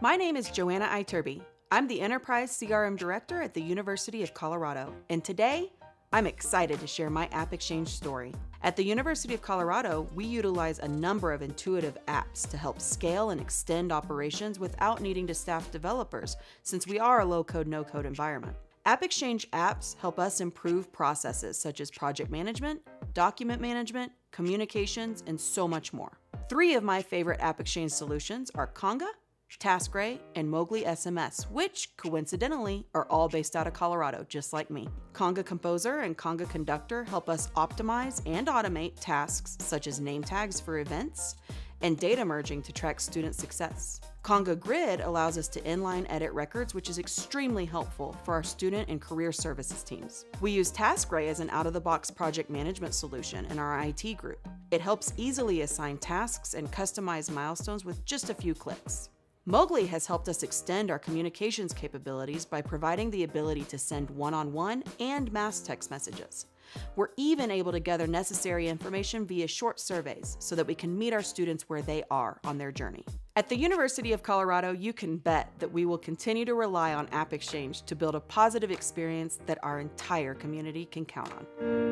My name is Joanna Iturbe. I'm the Enterprise CRM Director at the University of Colorado, and today I'm excited to share my App Exchange story. At the University of Colorado, we utilize a number of intuitive apps to help scale and extend operations without needing to staff developers, since we are a low code, no code environment. App Exchange apps help us improve processes such as project management, document management, communications, and so much more. Three of my favorite App Exchange solutions are Conga, TaskRay, and Mogli SMS, which coincidentally are all based out of Colorado, just like me. Conga Composer and Conga Conductor help us optimize and automate tasks such as name tags for events and data merging to track student success. Conga Grid allows us to inline edit records, which is extremely helpful for our student and career services teams. We use TaskRay as an out of the box project management solution in our IT group. It helps easily assign tasks and customize milestones with just a few clicks. Mogli has helped us extend our communications capabilities by providing the ability to send one on one and mass text messages. We're even able to gather necessary information via short surveys so that we can meet our students where they are on their journey. At the University of Colorado, you can bet that we will continue to rely on App Exchange to build a positive experience that our entire community can count on.